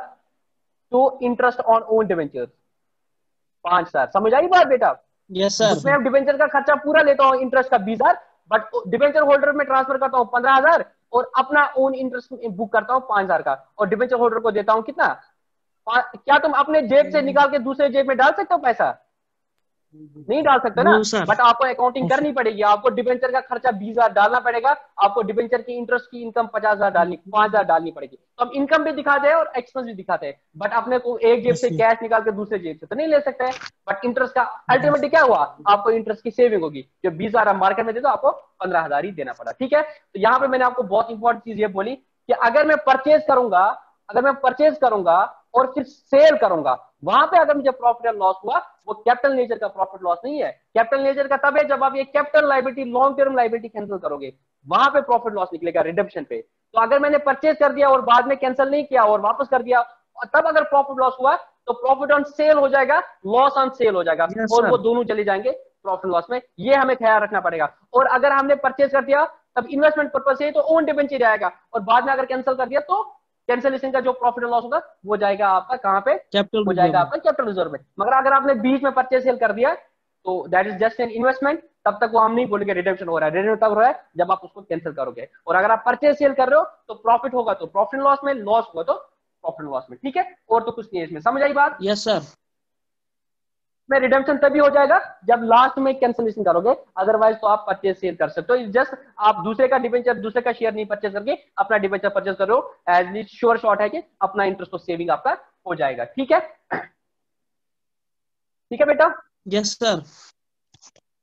to interest on own debenture पाँच हज़ार समझ आई बात बेटा? यस सर उसमें डिवेंचर का खर्चा पूरा लेता हूँ इंटरेस्ट का बीस हज़ार बट डिवेंचर होल्डर में ट्रांसफ़र करता हूँ पंद्रह हज़ार और अपना ओन इंटरेस्ट बुक करता हूँ पाँच हज़ार का और डिवेंचर होल्डर को देता हूँ कितना? क्या तुम अपने जेब से निकाल के दूसरे जेब में डाल सकते हो पैसा? नहीं डाल सकते ना बट आपको अकाउंटिंग करनी पड़ेगी। आपको डिवेंचर का खर्चा बीस हज़ार डालना पड़ेगा आपको डिवेंचर की इंटरेस्ट की इनकम पचास हज़ार डालनी पाँच हज़ार डालनी पड़ेगी। तो हम इनकम भी दिखाते हैं और एक्सपेंस भी दिखाते हैं। बट अपने को एक जेब से कैश निकाल के दूसरे जेब से तो नहीं ले सकते। हैं बट इंटरेस्ट का अल्टीमेटली क्या हुआ? आपको इंटरेस्ट की सेविंग होगी। जो बीस हज़ार मार्केट में दे दो आपको पंद्रह हज़ार ही देना पड़ा ठीक है? तो यहाँ पे मैंने आपको बहुत इंपॉर्टेंट चीज़ ये बोली कि अगर मैं परचेज करूँगा अगर मैं परचेज करूँगा और फिर सेल करूँगा वहाँ पे अगर मुझे प्रॉफिट एंड लॉस हुआ वो कैपिटल नेचर का प्रॉफिट लॉस नहीं है। कैपिटल नेचर का तब है जब आप ये capital liability long term liability cancel करोगे। वहाँ पे प्रॉफिट लॉस निकलेगा रिडम्पशन पे। तो अगर मैंने परचेज कर दिया और बाद में कैंसिल नहीं किया और वापस कर दिया तब अगर प्रॉफिट लॉस हुआ तो प्रॉफिट ऑन सेल हो जाएगा लॉस ऑन सेल हो जाएगा। Yes, और sir. वो दोनों चले जाएँगे प्रॉफिट लॉस में। ये हमें ख्याल रखना पड़ेगा। और अगर हमने परचेज कर दिया तब इन्वेस्टमेंट पर्पज से तो ओन डिपेंचर आएगा और बाद में अगर कैंसिल कर दिया तो कैंसिलेशन का जो प्रॉफिट लॉस होगा वो जाएगा आपका कहाँ पे? कैपिटल हो जाएगा आपका कैपिटल रिज़र्व में। मगर अगर आपने बीच में परचेज सेल कर दिया तो that is just an investment तब तक वो हम नहीं बोलेंगे रिडेम्पशन हो रहा है। रिडेम्पशन तब हो रहा है जब आप उसको कैंसिल करोगे। और अगर आप परचेज सेल कर रहे हो तो प्रॉफिट होगा तो प्रॉफिट लॉस में लॉस होगा तो प्रॉफिट लॉस में। ठीक है? और तो कुछ नहीं है इसमें। समझ आई बात? यस सर में रिडम्पशन तभी हो जाएगा जब लास्ट में कैंसिलेशन करोगे। अदरवाइज़ तो आप परचेज सेल कर सकते हो। जस्ट आप दूसरे का डिवेंचर दूसरे का शेयर नहीं परचेज करके अपना डिवेंचर परचेज करो एज इज़ श्योर शॉर्ट है कि अपना इंटरेस्ट तो सेविंग आपका हो जाएगा। ठीक है? ठीक है बेटा? यस सर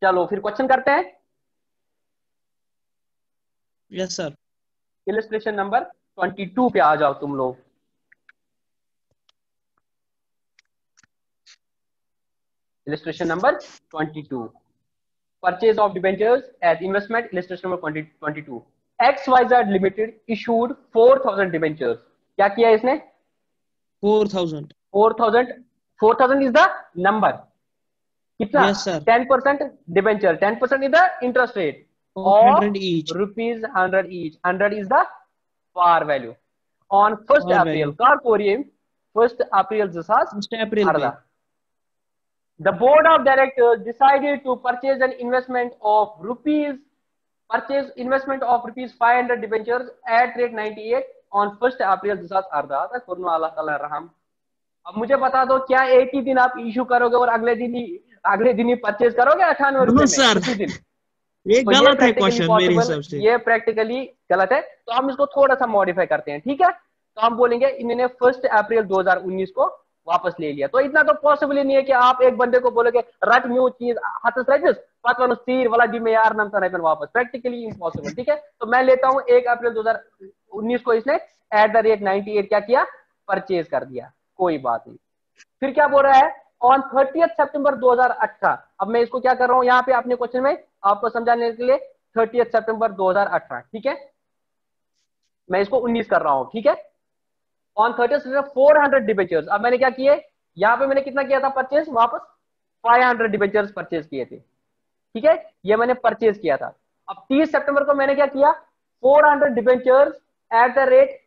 चलो फिर क्वेश्चन करते हैं। Yes sir illustration number twenty two पे आ जाओ तुम लोग। Illustration number 22 purchase of debentures as investment illustration number 20, 22 X Y Z limited issued four thousand debentures क्या किया इसने four thousand four thousand four thousand is the number कितना Yes, sir. Ten percent debenture ten percent is the interest rate hundred each rupees 100 each 100 is the par value on 1st Par april value. Karporium 1st april जसास फ़र्स्ट अप्रैल अर्धा the board of directors decided to purchase an investment of rupees purchase investment of rupees 500 debentures at rate 98 on 1st april जसास तक। कुरनु अल्लाह ताला रहम। अब मुझे बता दो क्या एक ही दिन आप इशू करोगे और अगले दिन ही अगले दिन ही परचेज करोगे अठानवे रुपए दिन। ये तो गलत है क्वेश्चन मेरे हिसाब से। ये प्रैक्टिकली गलत है। तो हम इसको थोड़ा सा मॉडिफाई करते हैं ठीक है? तो हम बोलेंगे इन्होंने फ़र्स्ट अप्रैल 2019 को वापस ले लिया। तो इतना तो पॉसिबल ही नहीं है कि आप एक बंदे को बोलोगे, रट न्यू चीज़ हतस रजस तीर वाला डी में यार, नम तरह वापस। प्रैक्टिकली इम्पॉसिबल ठीक है? तो मैं लेता हूँ 1 अप्रैल 2019 को इसने एट द रेट 98 क्या किया? परचेज कर दिया। कोई बात नहीं। फिर क्या बोल रहा है? ऑन थर्टी सितंबर 2018 अब मैं इसको क्या कर रहा हूँ? यहाँ पे अपने क्वेश्चन में आपको समझाने के लिए थर्टी सितंबर 2018 ठीक है? मैं इसको 19 कर रहा हूँ, ठीक है? ऑन थर्टी सितंबर 400 डिबेंचर्स अब मैंने क्या किए? यहाँ पे मैंने कितना किया था परचेज वापस 500 डिबेंचर्स परचेज किए थे। ठीक है? ये मैंने परचेज किया था। अब 30 सितंबर को मैंने क्या किया? 400 debentures at the rate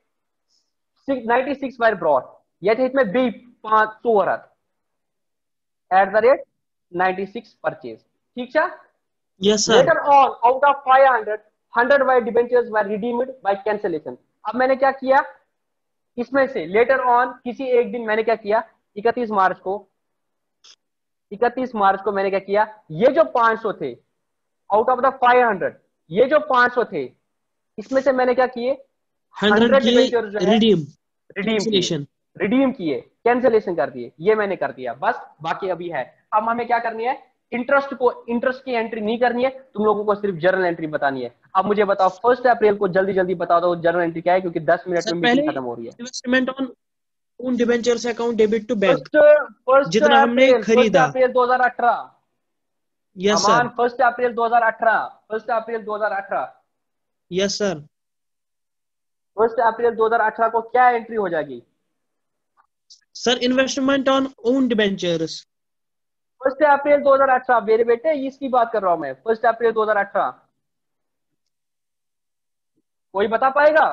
96 were brought yet it may be पाँच चोरत एट द रेट 96 परचेज ठीक है yes sir later on out of 500 100 by debentures were redeemed by cancellation अब मैंने क्या किया? इसमें से लेटर ऑन किसी एक दिन मैंने क्या किया? 31 मार्च को 31 मार्च को मैंने क्या किया? ये जो 500 थे आउट ऑफ़ द 500 ये जो 500 थे इसमें से मैंने क्या किए? हंड्रेड 100 की debentures जो रिडीम रिडीम रिडीम किए। कैंसिलेशन कर दिए। ये मैंने कर दिया। बस बाकी अभी है। अब हमें क्या करनी है? इंटरेस्ट को इंटरेस्ट की एंट्री नहीं करनी है तुम लोगों को सिर्फ़ जर्नल एंट्री बतानी है। अब मुझे बताओ फ़र्स्ट अप्रैल को जल्दी जल्दी बता दो जर्नल एंट्री क्या है क्योंकि 10 मिनट में मीटिंग खत्म हो रही है। Investment on own debentures account debit to bank first जितना हमने खरीदा। April 2018 yes sir first April 2018 first April 2018 yes sir first April 2018 को क्या एंट्री हो जाएगी? Sir investment on own debentures first April 2018 मेरे बेटे इसकी बात कर रहा हूँ मैं। फ़र्स्ट अप्रैल 2018 कोई बता पाएगा?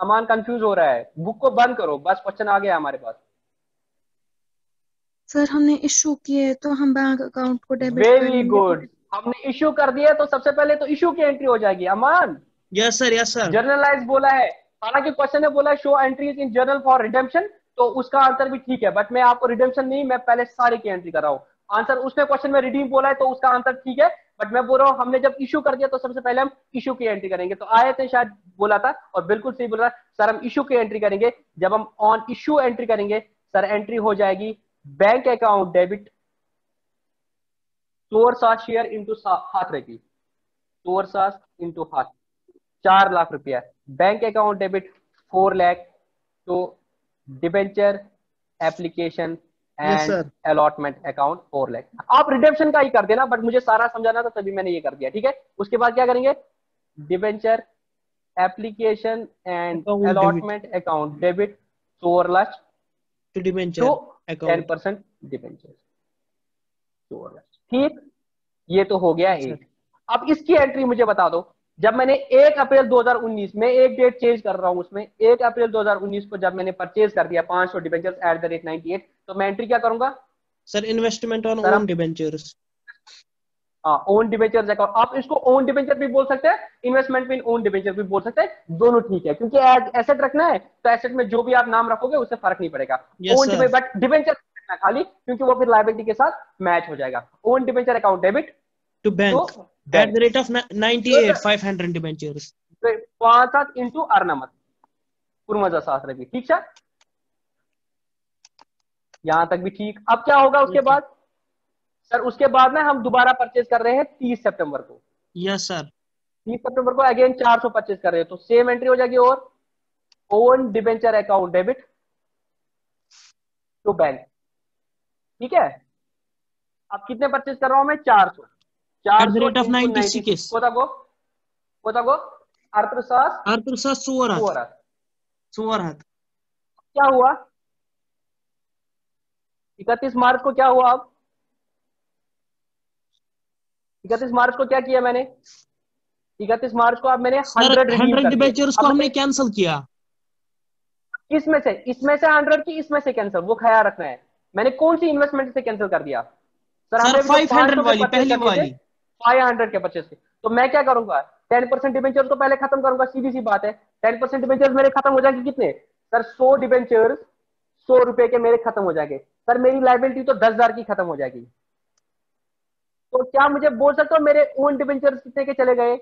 अमान कंफ्यूज हो रहा है। बुक को बंद करो। बस क्वेश्चन आ गया हमारे पास। सर हमने इशू किए तो हम बैंक अकाउंट को डेबिट वेरी गुड हमने इश्यू कर दिया तो सबसे पहले तो इश्यू की एंट्री हो जाएगी। अमान? Yes sir yes sir journalize बोला है। हालाँकि क्वेश्चन ने बोला show entries in journal for redemption तो उसका आंसर भी ठीक है बट मैं आपको रिडेम्पशन नहीं मैं पहले सारे की एंट्री कर रहा हूँ। आंसर उसने क्वेश्चन में रिडीम बोला है तो उसका आंसर ठीक है। बट मैं बोल रहा हूँ, हमने जब इशू कर दिया तो सबसे पहले हम इशू की एंट्री करेंगे। तो आए थे शायद, बोला था, और बिल्कुल सही बोला सर हम इशू की एंट्री करेंगे। जब हम ऑन इशू एंट्री करेंगे सर एंट्री हो जाएगी बैंक अकाउंट डेबिट चोर सात शेयर इंटू हाथ रहेगी चोर सात इंटू हाथ। चार लाख रुपया। Bank account debit four lakh तो debenture application and allotment account four lakh आप रिडेम्पशन का ही कर देना बट मुझे सारा समझाना था तभी मैंने ये कर दिया ठीक है? उसके बाद क्या करेंगे? Debenture application and allotment account debit four lakh to debenture तो टेन परसेंट डिबेंचर ठीक? ये तो हो गया एक। अब इसकी एंट्री मुझे बता दो। जब मैंने 1 अप्रैल 2019 में एक डेट चेंज कर रहा हूँ उसमें 1 अप्रैल 2019 को जब मैंने परचेज कर दिया 500 डिबेंचर्स एट द रेट 98 तो मैं एंट्री क्या करूँगा? Sir investment on own debentures own debentures account आप इसको ओन डिबेंचर भी बोल सकते हैं इन्वेस्टमेंट में ओन डिबेंचर भी बोल सकते हैं दोनों ठीक है क्योंकि एसेट रखना है तो एसेट में जो भी आप नाम रखोगे उससे फ़र्क नहीं पड़ेगा। Own sir. बट डिबेंचर रखना खाली क्योंकि वो फिर लाइबिलिटी के साथ मैच हो जाएगा। Own debenture account debit to bank at the rate of 98 500 debentures पाँच सात इंटू अर्नमत पूर्वजा शास्त्र भी ठीक है? यहाँ तक भी ठीक। अब क्या होगा उसके बाद? सर उसके बाद में हम दोबारा परचेज कर रहे हैं तीस सितंबर को। यस सर तीस सितंबर को अगेन चार सौ परचेज कर रहे हैं। तो सेम एंट्री हो जाएगी और own debenture account debit to bank ठीक है? अब कितने परचेज कर रहा हूँ मैं? चार सौ। At the rate of 96. कोता को? कोता को? अर्थशास्त्र सुअरत। सोरहत क्या हुआ? इकतीस मार्च को क्या हुआ अब? इकतीस मार्च को क्या किया मैंने? इकतीस मार्च को आप मैंने हंड्रेड हंड्रेड को हमने कैंसिल किया। इसमें से इसमें से हंड्रेड की इसमें से कैंसिल वो ख्याल रखना है। मैंने कौन सी इन्वेस्टमेंट से कैंसिल कर दिया? सर 500 वाली पहली वाली। फाइव हंड्रेड के परचेस के। तो मैं क्या करूँगा? टेन परसेंट डिबेंचर तो पहले खत्म करूँगा सीधी सी बात है। टेन परसेंट डिबेंचर मेरे खत्म हो जाएँगे कितने? सर सौ डिबेंचर सौ रुपए के मेरे खत्म हो जाएँगे। सर मेरी लाइबिलिटी तो दस हज़ार की खत्म हो जाएगी। तो क्या मुझे बोल सकते हो मेरे ओन डिबेंचर कितने के चले गए?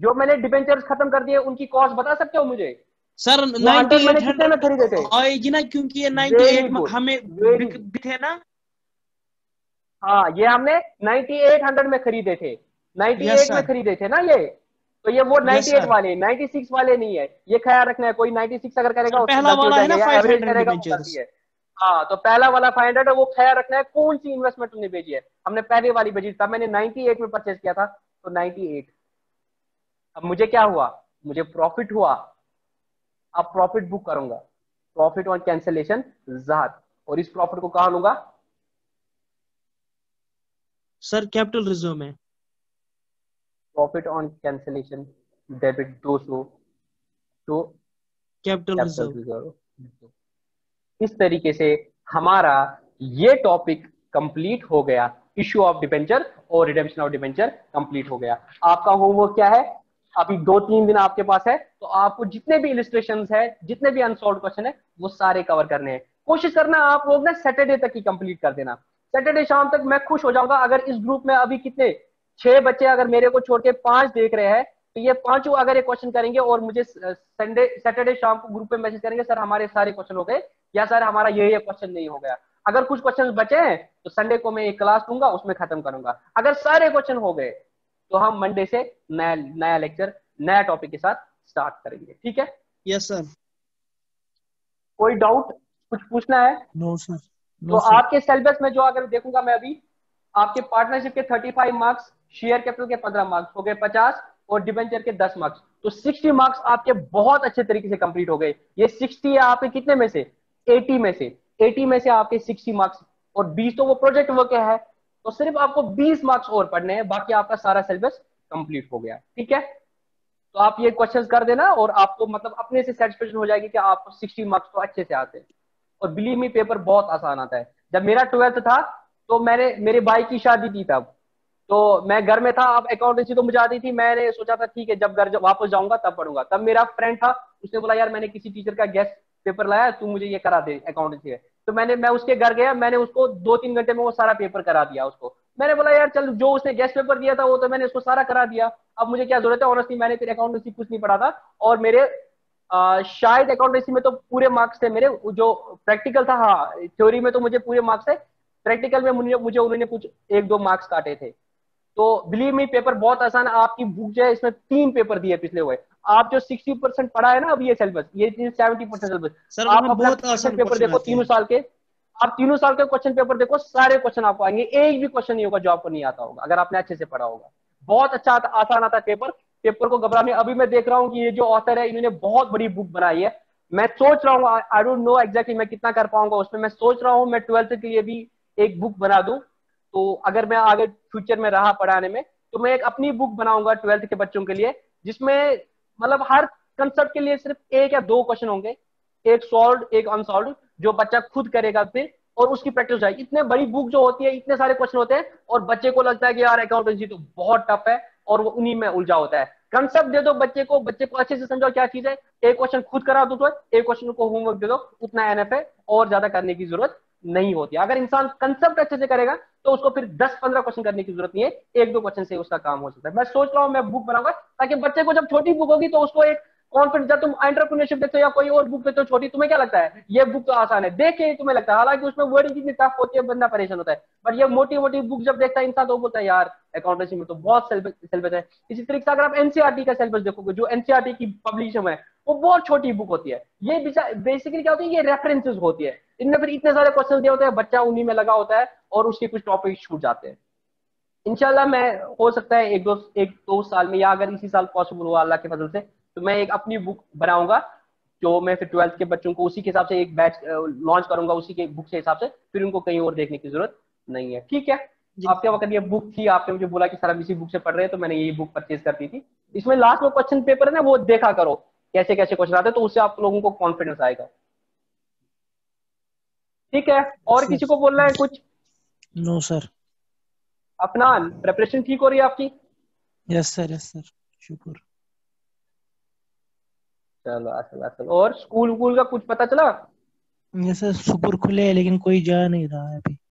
जो मैंने डिबेंचर्स खत्म कर दिए उनकी कॉस्ट बता सकते हो मुझे? सर वो 100 मैंने कितने में खरीदे थे? ना क्योंकि ये 98 में हमें बिके ना। हाँ ये हमने 9800 में खरीदे थे। 98 Yes, में खरीदे थे ना ये? तो ये वो Yes, 98 sir. वाले 96 वाले नहीं है। ये ख्याल रखना है कोई 96 अगर करेगा पहला वाला है ना 500 करेगा वो debentures. गलती है। तो पहला वाला 500 है वो ख्याल रखना है कौन सी इन्वेस्टमेंट तुमने भेजी है? हमने पहले वाली भेजी तब मैंने 98 में परचेज किया था तो 98 अब मुझे क्या हुआ? मुझे प्रॉफिट हुआ। अब प्रॉफिट बुक करूँगा। प्रॉफिट ऑन कैंसिलेशन जात और इस प्रॉफिट को कहा लूँगा? सर कैपिटल रिज़र्व में। प्रॉफिट ऑन कैंसिलेशन डेबिट 200 तो कैपिटल रिज़र्व रिज़र्व इस तरीके से हमारा ये टॉपिक कंप्लीट हो गया. इश्यू ऑफ़ डिबेंचर और रिडेम्पशन ऑफ़ डिबेंचर कंप्लीट हो गया. आपका होमवर्क क्या है? अभी दो तीन दिन आपके पास है तो आपको जितने भी इलिस्ट्रेशन है जितने भी अनसॉल्व क्वेश्चन है वो सारे कवर करने हैं. कोशिश करना आप लोग ना सैटरडे तक ही कंप्लीट कर देना. सैटरडे शाम तक मैं खुश हो जाऊँगा अगर इस ग्रुप में अभी कितने छह बच्चे अगर मेरे को छोड़ के पाँच देख रहे हैं तो ये पाँचों अगर ये क्वेश्चन करेंगे और मुझे संडे सैटरडे शाम को ग्रुप पे मैसेज करेंगे सर हमारे सारे क्वेश्चन हो गए या सर हमारा ये ये क्वेश्चन नहीं हो गया। अगर कुछ क्वेश्चन बचे हैं तो संडे को मैं एक क्लास दूँगा उसमें खत्म करूँगा। अगर सारे क्वेश्चन हो गए तो हम मंडे से नया नया लेक्चर नया टॉपिक के साथ स्टार्ट करेंगे। ठीक है? यस सर कोई डाउट कुछ पूछना है? नो no, सर no, तो सर आपके सिलेबस में जो अगर देखूँगा मैं अभी आपके पार्टनरशिप के 35 मार्क्स शेयर कैपिटल के 15 मार्क्स हो गए 50 और डिबेंचर के 10 मार्क्स। तो 60 मार्क्स आपके बहुत अच्छे तरीके से कंप्लीट हो गए। ये 60 है आपके कितने में से? 80 में से। 80 में से आपके 60 मार्क्स। और 20 तो वो प्रोजेक्ट वर्क है। तो सिर्फ़ आपको 20 मार्क्स और पढ़ने हैं, बाकी आपका सारा सिलेबस कंप्लीट हो गया। ठीक है? तो आप ये क्वेश्चंस कर देना और आपको मतलब अपने से सेटिस्फेक्शन हो जाएगी कि आपको 60 मार्क्स तो अच्छे से आते हैं। और बिलीव मी पेपर बहुत आसान आता है। जब मेरा ट्वेल्थ था तो मैंने, मेरे भाई की शादी थी तब। तो मैं घर में था अब अकाउंटेंसी तो मुझे आती थी मैंने सोचा था ठीक है जब घर वापस जाऊँगा तब पढ़ूँगा। तब मेरा फ्रेंड था उसने बोला यार मैंने किसी टीचर का गेस्ट पेपर लाया तू मुझे ये करा दे अकाउंटेंसी तो मैंने मैं उसके घर गया मैंने उसको दो तीन घंटे में वो सारा पेपर करा दिया उसको। मैंने बोला यार चल जो उसने गेस्ट पेपर दिया था वो तो मैंने उसको सारा करा दिया। अब मुझे क्या ज़रूरत है? ऑनेस्टली मैंने फिर अकाउंटेंसी कुछ नहीं पढ़ा था। और मेरे आ, शायद अकाउंटेंसी में तो पूरे मार्क्स थे मेरे जो प्रैक्टिकल था हाँ थ्योरी में तो मुझे पूरे मार्क्स थे। प्रैक्टिकल में मुझे मुझे उन्होंने कुछ एक दो मार्क्स काटे थे। तो बिलीव मी पेपर बहुत आसान है आपकी बुक जो है इसमें तीन पेपर दिए पिछले हुए। आप जो सिक्सटी परसेंट पढ़ा है ना अभी ये सिलेबस ये सेवेंटी परसेंट सिलेबस आप अपना क्वेश्चन पेपर देखो तीनों साल के। आप तीनों साल के क्वेश्चन पेपर देखो सारे क्वेश्चन आपको आएँगे। एक भी क्वेश्चन नहीं होगा जो आपको नहीं आता होगा अगर आपने अच्छे से पढ़ा होगा। बहुत अच्छा आसान आता है पेपर पेपर को घबराने अभी मैं देख रहा हूँ कि ये जो ऑथर है इन्होंने बहुत बड़ी बुक बनाई है। मैं सोच रहा हूँ आई डोंट नो एग्जैक्टली मैं कितना कर पाऊँगा उसमें मैं सोच रहा हूँ मैं ट्वेल्थ के लिए भी एक बुक बना दूँ। तो अगर मैं आगे फ्यूचर में रहा पढ़ाने में तो मैं एक अपनी बुक बनाऊँगा ट्वेल्थ के बच्चों के लिए, जिसमें मतलब हर कंसेप्ट के लिए सिर्फ़ एक या दो क्वेश्चन होंगे, एक सॉल्व एक अनसॉल्व जो बच्चा खुद करेगा फिर, और उसकी प्रैक्टिस जाएगी। इतने बड़ी बुक जो होती है, इतने सारे क्वेश्चन होते हैं, और बच्चे को लगता है कि यार अकाउंटेंसी तो बहुत टफ है, और वो उन्हीं में उलझा होता है। कंसेप्ट दे दो बच्चे को बच्चे को अच्छे से समझाओ क्या चीज़ है। एक क्वेश्चन खुद करा दो तो एक क्वेश्चन को होमवर्क दे दो, उतना एनएफ है, और ज़्यादा करने की ज़रूरत नहीं होती। अगर इंसान कंसेप्ट अच्छे से करेगा तो उसको फिर 10-15 क्वेश्चन करने की ज़रूरत नहीं है। एक दो क्वेश्चन से उसका काम हो सकता है। मैं सोच रहा हूँ, मैं बुक बनाऊँगा, ताकि बच्चे को जब छोटी बुक होगी तो उसको एक कॉन्फिडेंस जब तुम एंटरप्रीनियरशिप देखते हो या कोई और बुक देखते हो छोटी, तुम्हें क्या लगता है? ये बुक तो आसान है। देख के तुम्हें लगता है। हालाँकि उसमें वर्डिंग कितनी टफ होती है, बंदा परेशान होता है। बट ये मोटी मोटी बुक जब देखता है, इंसान तो बोलता है, यार अकाउंटेंसी में तो बहुत सिलेबस है। इसी तरीके से अगर आप एनसीआरटी का सिलेबस देखोगे, जो एनसीआरटी की पब्लिशन है, वो बहुत छोटी बुक होती है। ये बेसिकली क्या होती है, ये रेफरेंसेस होती है। इनमें फिर इतने सारे क्वेश्चन दिए होते हैं बच्चा उन्हीं में लगा होता है और उसके कुछ टॉपिक छूट जाते हैं। इनशाला मैं हो सकता है एक दो एक दो साल में या अगर इसी साल पॉसिबल हुआ अल्लाह के फजल से तो मैं एक अपनी बुक बनाऊँगा जो मैं फिर ट्वेल्थ के बच्चों को उसी के हिसाब से एक बैच लॉन्च करूँगा उसी के बुक के हिसाब से फिर उनको कहीं और देखने की ज़रूरत नहीं है। ठीक है? आपके वक्त ये बुक थी आपने मुझे बोला कि सर हम इसी बुक से पढ़ रहे हैं तो मैंने यही बुक परचेज कर दी थी। इसमें लास्ट में क्वेश्चन पेपर है ना वो देखा करो कैसे कैसे क्वेश्चन आते हैं तो उससे आप लोगों को कॉन्फिडेंस आएगा। ठीक है? और किसी को बोलना है कुछ? नो सर अपना प्रेपरेशन ठीक हो रही है आपकी? यस सर यस सर शुक्र। चलो असल असल और स्कूल वूल का कुछ पता चला? यस सर सुपुर खुले हैं लेकिन कोई जा नहीं रहा है अभी।